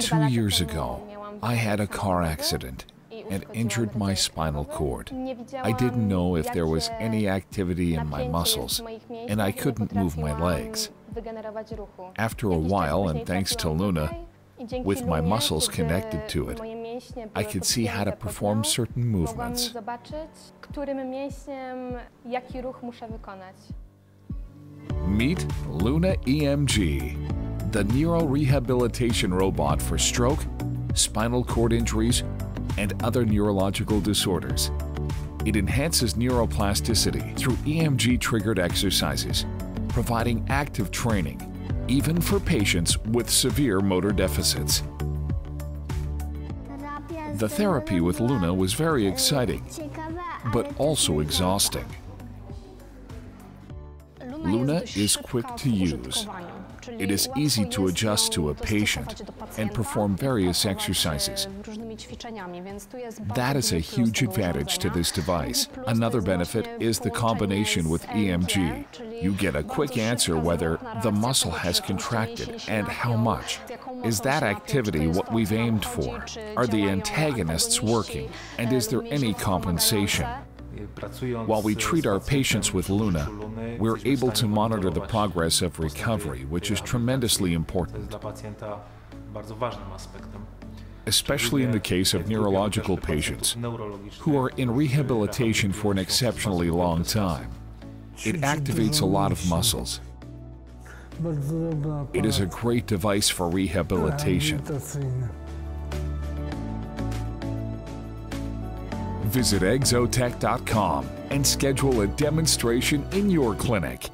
Two years ago, I had a car accident and injured my spinal cord. I didn't know if there was any activity in my muscles, and I couldn't move my legs. After a while, and thanks to Luna, with my muscles connected to it, I could see how to perform certain movements. Meet Luna EMG, the neurorehabilitation robot for stroke, spinal cord injuries, and other neurological disorders. It enhances neuroplasticity through EMG triggered exercises, providing active training, even for patients with severe motor deficits. The therapy with Luna was very exciting, but also exhausting. Luna is quick to use. It is easy to adjust to a patient and perform various exercises. That is a huge advantage to this device. Another benefit is the combination with EMG. You get a quick answer whether the muscle has contracted and how much. Is that activity what we've aimed for? Are the antagonists working? And is there any compensation? While we treat our patients with Luna, we're able to monitor the progress of recovery, which is tremendously important. Especially in the case of neurological patients who are in rehabilitation for an exceptionally long time. It activates a lot of muscles. It is a great device for rehabilitation. Visit egzotech.com and schedule a demonstration in your clinic.